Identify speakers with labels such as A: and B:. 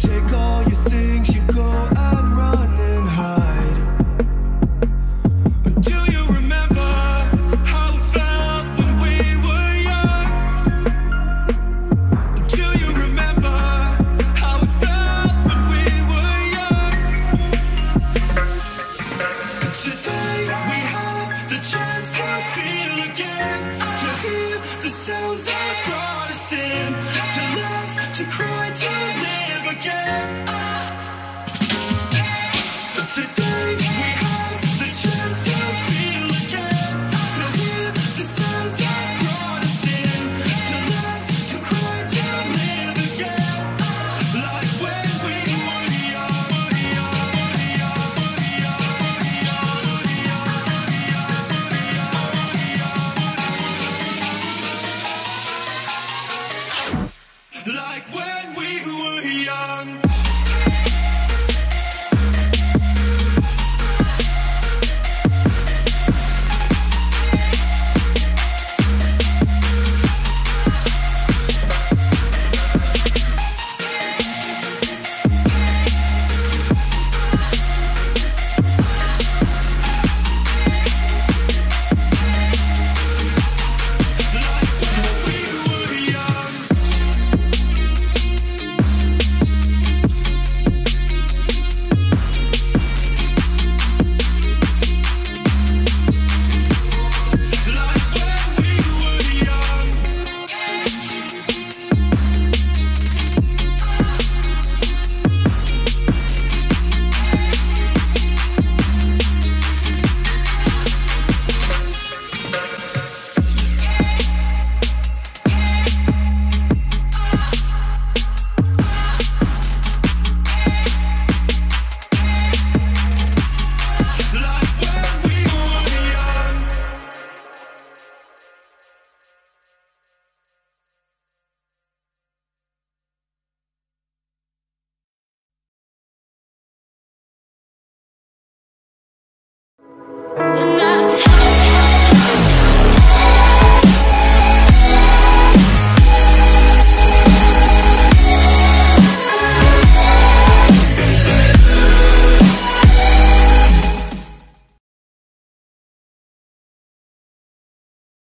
A: Take
B: all your things, you go and run and hide. Do you remember how it felt when we were young? Do you remember how it felt when we were young? Today we have the chance to feel again, to hear the sounds that brought us to laugh, to cry, to again. Uh, yeah. Ah. Today we